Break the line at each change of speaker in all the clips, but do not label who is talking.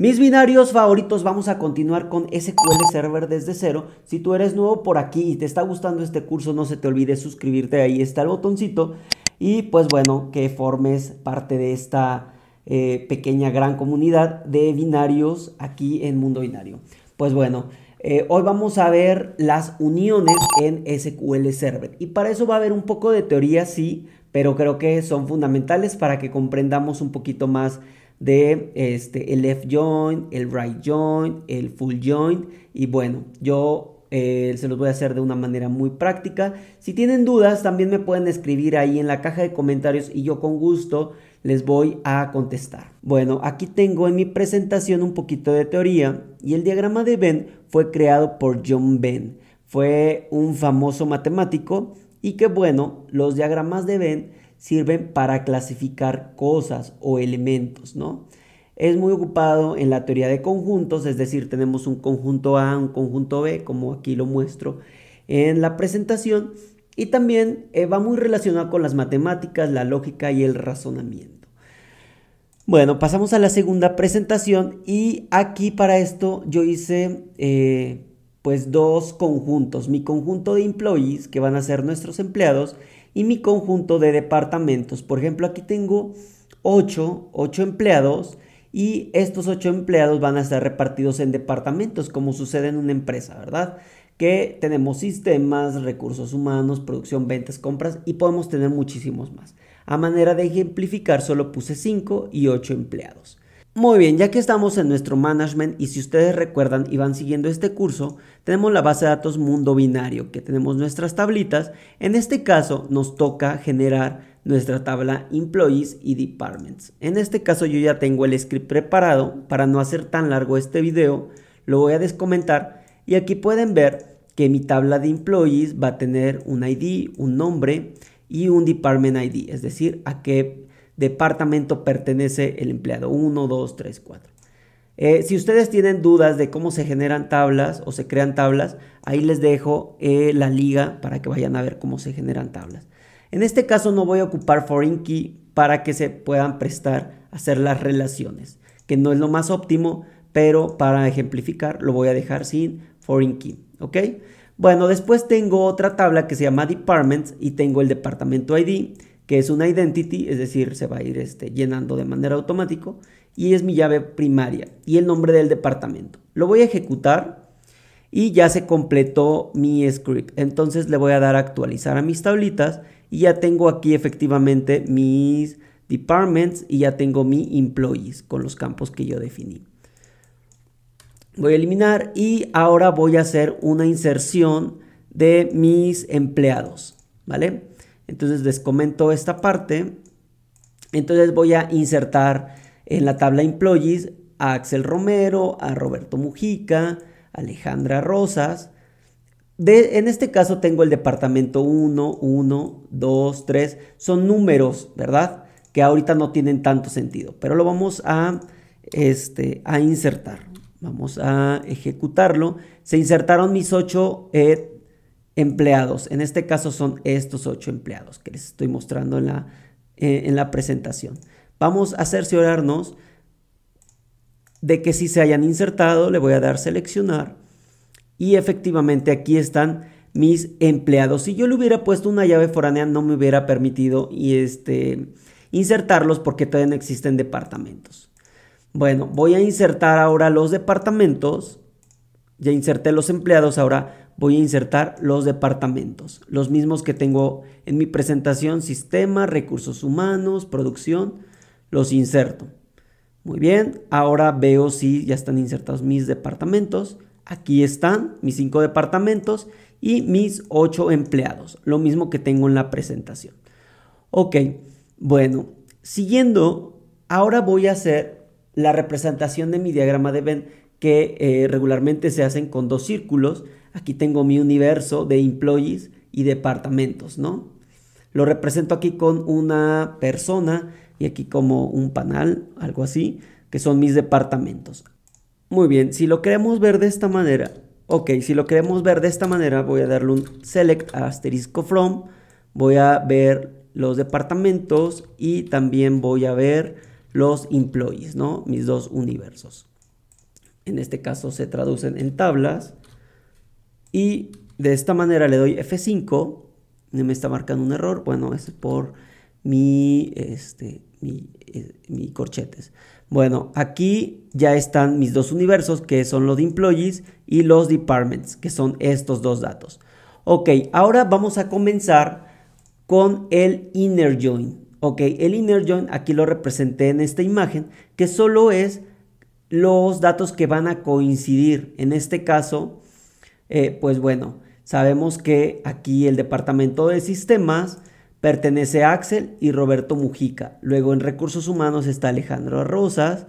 Mis binarios favoritos, vamos a continuar con SQL Server desde cero. Si tú eres nuevo por aquí y te está gustando este curso, no se te olvide suscribirte, ahí está el botoncito. Y pues bueno, que formes parte de esta eh, pequeña gran comunidad de binarios aquí en Mundo Binario. Pues bueno, eh, hoy vamos a ver las uniones en SQL Server. Y para eso va a haber un poco de teoría, sí, pero creo que son fundamentales para que comprendamos un poquito más de este, el left join, el right join, el full join y bueno, yo eh, se los voy a hacer de una manera muy práctica. Si tienen dudas, también me pueden escribir ahí en la caja de comentarios y yo con gusto les voy a contestar. Bueno, aquí tengo en mi presentación un poquito de teoría y el diagrama de Venn fue creado por John Venn. Fue un famoso matemático y que bueno, los diagramas de Venn sirven para clasificar cosas o elementos, ¿no? Es muy ocupado en la teoría de conjuntos, es decir, tenemos un conjunto A, un conjunto B, como aquí lo muestro en la presentación, y también eh, va muy relacionado con las matemáticas, la lógica y el razonamiento. Bueno, pasamos a la segunda presentación y aquí para esto yo hice eh, pues dos conjuntos, mi conjunto de employees que van a ser nuestros empleados y mi conjunto de departamentos. Por ejemplo, aquí tengo 8, 8 empleados y estos 8 empleados van a estar repartidos en departamentos, como sucede en una empresa, ¿verdad? Que tenemos sistemas, recursos humanos, producción, ventas, compras y podemos tener muchísimos más. A manera de ejemplificar, solo puse 5 y 8 empleados. Muy bien, ya que estamos en nuestro management y si ustedes recuerdan y van siguiendo este curso, tenemos la base de datos mundo binario, que tenemos nuestras tablitas. En este caso nos toca generar nuestra tabla employees y departments. En este caso yo ya tengo el script preparado para no hacer tan largo este video, lo voy a descomentar y aquí pueden ver que mi tabla de employees va a tener un ID, un nombre y un department ID, es decir, a qué departamento pertenece el empleado. 1, 2, 3, 4. si ustedes tienen dudas de cómo se generan tablas o se crean tablas, ahí les dejo eh, la liga para que vayan a ver cómo se generan tablas. En este caso no voy a ocupar foreign key para que se puedan prestar a hacer las relaciones, que no es lo más óptimo, pero para ejemplificar lo voy a dejar sin foreign key, ¿ok? Bueno, después tengo otra tabla que se llama departments y tengo el departamento ID que es una identity, es decir, se va a ir este, llenando de manera automática y es mi llave primaria y el nombre del departamento. Lo voy a ejecutar y ya se completó mi script. Entonces le voy a dar a actualizar a mis tablitas y ya tengo aquí efectivamente mis departments y ya tengo mi employees con los campos que yo definí. Voy a eliminar y ahora voy a hacer una inserción de mis empleados, ¿vale? Entonces les comento esta parte. Entonces voy a insertar en la tabla employees a Axel Romero, a Roberto Mujica, Alejandra Rosas. De, en este caso tengo el departamento 1, 1, 2, 3. Son números, ¿verdad? Que ahorita no tienen tanto sentido, pero lo vamos a, este, a insertar. Vamos a ejecutarlo. Se insertaron mis 8 eh, empleados. En este caso son estos ocho empleados que les estoy mostrando en la, eh, en la presentación. Vamos a cerciorarnos de que si se hayan insertado, le voy a dar seleccionar y efectivamente aquí están mis empleados. Si yo le hubiera puesto una llave foránea no me hubiera permitido y este, insertarlos porque todavía no existen departamentos. Bueno, voy a insertar ahora los departamentos. Ya inserté los empleados, ahora voy a insertar los departamentos, los mismos que tengo en mi presentación, sistema, recursos humanos, producción, los inserto. Muy bien, ahora veo si ya están insertados mis departamentos. Aquí están mis cinco departamentos y mis ocho empleados, lo mismo que tengo en la presentación. Ok, bueno, siguiendo, ahora voy a hacer la representación de mi diagrama de Venn que eh, regularmente se hacen con dos círculos Aquí tengo mi universo de employees y departamentos, ¿no? Lo represento aquí con una persona y aquí como un panel, algo así, que son mis departamentos. Muy bien, si lo queremos ver de esta manera, ok, si lo queremos ver de esta manera, voy a darle un select asterisco from, voy a ver los departamentos y también voy a ver los employees, ¿no? Mis dos universos. en este caso se traducen en tablas, y de esta manera le doy F5, me está marcando un error, bueno, es por mi, este, mi, eh, mi corchetes. Bueno, aquí ya están mis dos universos, que son los de employees y los departments, que son estos dos datos. Ok, ahora vamos a comenzar con el inner join. Ok, el inner join aquí lo representé en esta imagen, que solo es los datos que van a coincidir. En este caso, eh, pues bueno, sabemos que aquí el departamento de sistemas pertenece a Axel y Roberto Mujica. Luego en recursos humanos está Alejandro Rosas,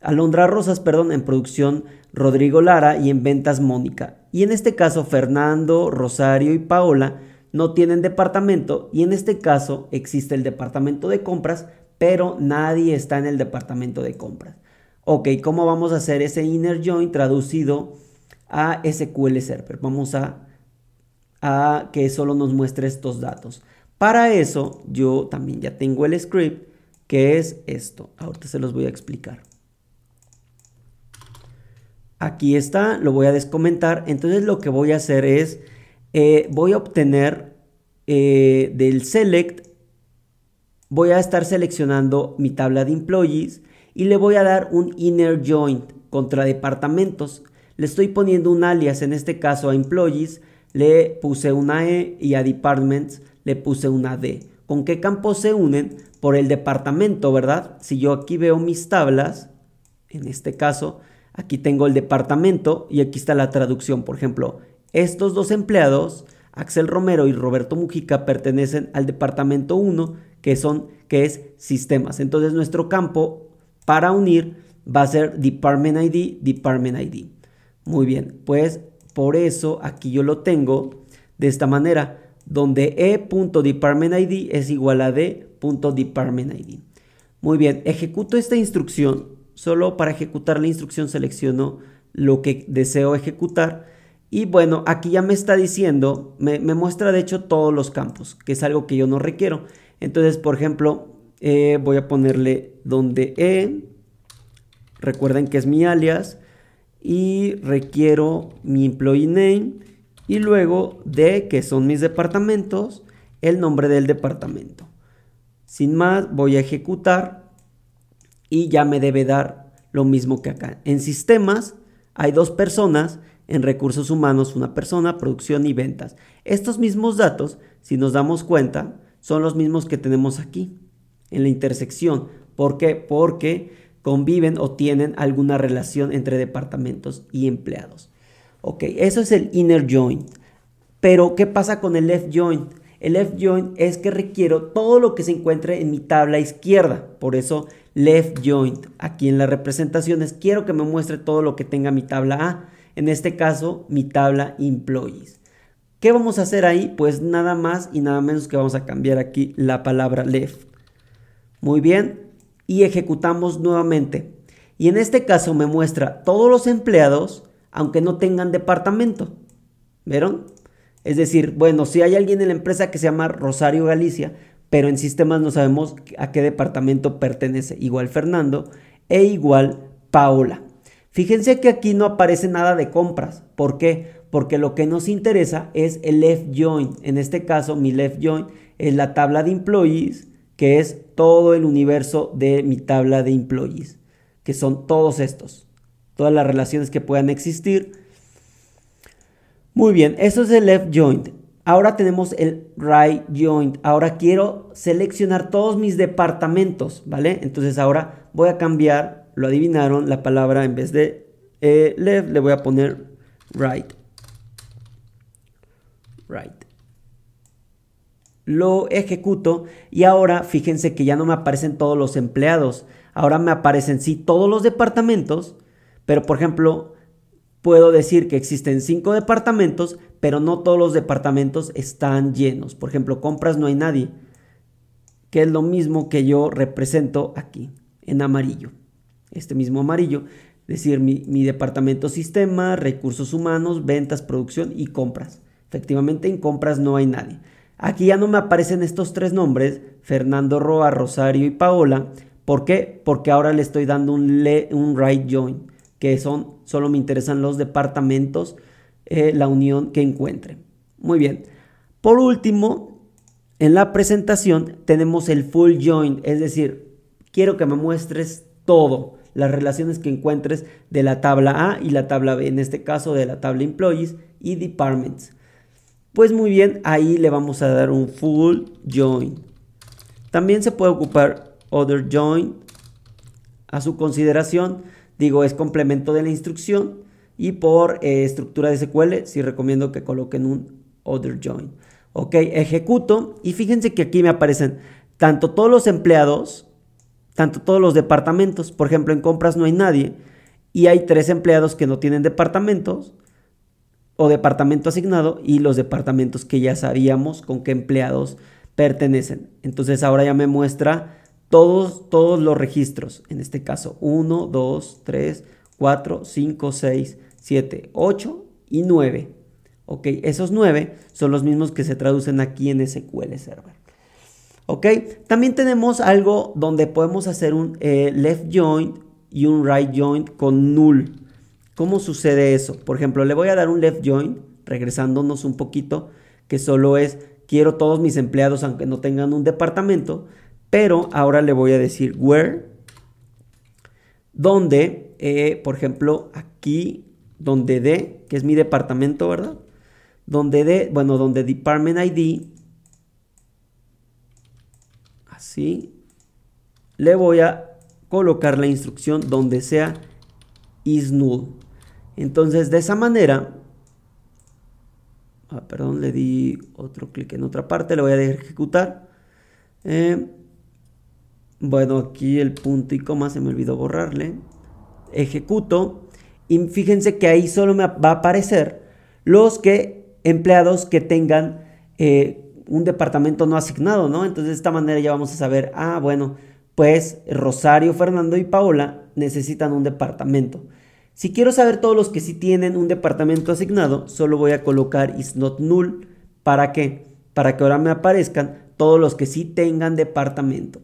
Alondra Rosas, perdón, en producción Rodrigo Lara y en ventas Mónica. Y en este caso Fernando, Rosario y Paola no tienen departamento y en este caso existe el departamento de compras, pero nadie está en el departamento de compras. Ok, ¿cómo vamos a hacer ese inner join traducido a SQL Server? Vamos a, a que solo nos muestre estos datos. Para eso yo también ya tengo el script que es esto. Ahorita se los voy a explicar. Aquí está, lo voy a descomentar. Entonces lo que voy a hacer es, eh, voy a obtener eh, del select, voy a estar seleccionando mi tabla de employees y le voy a dar un inner joint contra departamentos. Le estoy poniendo un alias, en este caso a employees, le puse una E y a departments le puse una D. ¿Con qué campos se unen? Por el departamento, ¿verdad? Si yo aquí veo mis tablas, en este caso, aquí tengo el departamento y aquí está la traducción. Por ejemplo, estos dos empleados, Axel Romero y Roberto Mujica, pertenecen al departamento 1, que, son, que es sistemas. Entonces nuestro campo para unir va a ser Department ID, Department ID. Muy bien, pues por eso aquí yo lo tengo de esta manera, donde e.departmentID es igual a d.departmentID. Muy bien, ejecuto esta instrucción. Solo para ejecutar la instrucción selecciono lo que deseo ejecutar. Y bueno, aquí ya me está diciendo, me, muestra de hecho todos los campos, que es algo que yo no requiero. Entonces, por ejemplo, eh, voy a ponerle donde e, recuerden que es mi alias, y requiero mi employee name y luego de que son mis departamentos, el nombre del departamento. Sin más, voy a ejecutar y ya me debe dar lo mismo que acá. En sistemas hay dos personas, en recursos humanos una persona, producción y ventas. Estos mismos datos, si nos damos cuenta, son los mismos que tenemos aquí, en la intersección. ¿Por qué? Porque conviven o tienen alguna relación entre departamentos y empleados. Ok, eso es el inner joint. Pero, ¿qué pasa con el left joint? El left joint es que requiero todo lo que se encuentre en mi tabla izquierda. Por eso, left joint. Aquí en las representaciones quiero que me muestre todo lo que tenga mi tabla A. En este caso, mi tabla employees. ¿Qué vamos a hacer ahí? Pues nada más y nada menos que vamos a cambiar aquí la palabra left. Muy bien, y ejecutamos nuevamente. Y en este caso me muestra todos los empleados, aunque no tengan departamento. ¿Vieron? Es decir, bueno, si hay alguien en la empresa que se llama Rosario Galicia, pero en sistemas no sabemos a qué departamento pertenece. Igual Fernando e igual Paola. Fíjense que aquí no aparece nada de compras. ¿Por qué? Porque lo que nos interesa es el left join. En este caso, mi left join es la tabla de employees que es todo el universo de mi tabla de employees, que son todos estos, todas las relaciones que puedan existir. Muy bien, eso es el left joint. Ahora tenemos el right joint. Ahora quiero seleccionar todos mis departamentos, ¿vale? Entonces ahora voy a cambiar, lo adivinaron, la palabra en vez de eh, left le voy a poner right. Right lo ejecuto y ahora fíjense que ya no me aparecen todos los empleados, ahora me aparecen sí todos los departamentos, pero por ejemplo puedo decir que existen cinco departamentos, pero no todos los departamentos están llenos. Por ejemplo, compras no hay nadie, que es lo mismo que yo represento aquí en amarillo, este mismo amarillo. Es decir, mi, mi departamento sistema, recursos humanos, ventas, producción y compras. Efectivamente, en compras no hay nadie. Aquí ya no me aparecen estos tres nombres, Fernando Roa, Rosario y Paola. ¿Por qué? Porque ahora le estoy dando un, un right join, que son, solo me interesan los departamentos, eh, la unión que encuentren. Muy bien. Por último, en la presentación tenemos el full join, es decir, quiero que me muestres todo, las relaciones que encuentres de la tabla A y la tabla B, en este caso de la tabla employees y departments. Pues muy bien, ahí le vamos a dar un full join. También se puede ocupar other join a su consideración. Digo, es complemento de la instrucción. Y por eh, estructura de SQL, sí recomiendo que coloquen un other join. Ok, ejecuto. Y fíjense que aquí me aparecen tanto todos los empleados, tanto todos los departamentos. Por ejemplo, en compras no hay nadie. Y hay tres empleados que no tienen departamentos o departamento asignado y los departamentos que ya sabíamos con qué empleados pertenecen. Entonces ahora ya me muestra todos, todos los registros. En este caso 1, 2, 3, 4, 5, 6, 7, 8 y 9. Ok, esos 9 son los mismos que se traducen aquí en SQL Server. Ok, también tenemos algo donde podemos hacer un eh, left join y un right join con null. ¿Cómo sucede eso? Por ejemplo, le voy a dar un left join, regresándonos un poquito, que solo es quiero todos mis empleados aunque no tengan un departamento, pero ahora le voy a decir where, donde, eh, por ejemplo, aquí, donde D, que es mi departamento, ¿verdad? Donde D, bueno, donde department ID, así, le voy a colocar la instrucción donde sea is null. Entonces, de esa manera, ah, perdón, le di otro clic en otra parte, le voy a dejar ejecutar. Eh, bueno, aquí el punto y coma se me olvidó borrarle. Ejecuto y fíjense que ahí solo me va a aparecer los que empleados que tengan eh, un departamento no asignado, ¿no? Entonces de esta manera ya vamos a saber, ah, bueno, pues Rosario, Fernando y Paola necesitan un departamento. Si quiero saber todos los que sí tienen un departamento asignado, solo voy a colocar is not null. ¿Para qué? Para que ahora me aparezcan todos los que sí tengan departamento.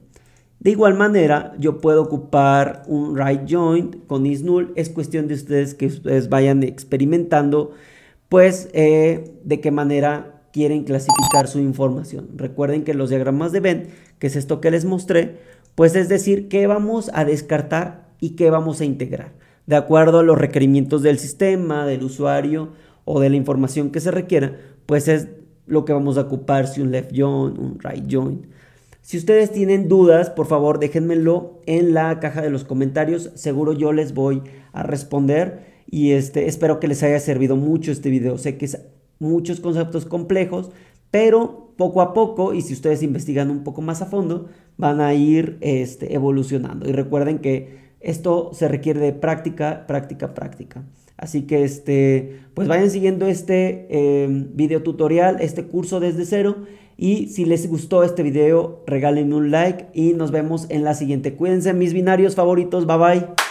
De igual manera, yo puedo ocupar un right join con is null. Es cuestión de ustedes que ustedes vayan experimentando, pues, eh, de qué manera quieren clasificar su información. Recuerden que los diagramas de Venn, que es esto que les mostré, pues es decir, qué vamos a descartar y qué vamos a integrar de acuerdo a los requerimientos del sistema, del usuario o de la información que se requiera, pues es lo que vamos a ocupar, si un left join, un right join. Si ustedes tienen dudas, por favor déjenmelo en la caja de los comentarios, seguro yo les voy a responder y este, espero que les haya servido mucho este video. Sé que es muchos conceptos complejos, pero poco a poco y si ustedes investigan un poco más a fondo, van a ir este, evolucionando. Y recuerden que esto se requiere de práctica, práctica, práctica. Así que este, pues vayan siguiendo este em, video tutorial, este curso desde cero. Y si les gustó este video, regálenme un like y nos vemos en la siguiente. Cuídense mis binarios favoritos. Bye bye.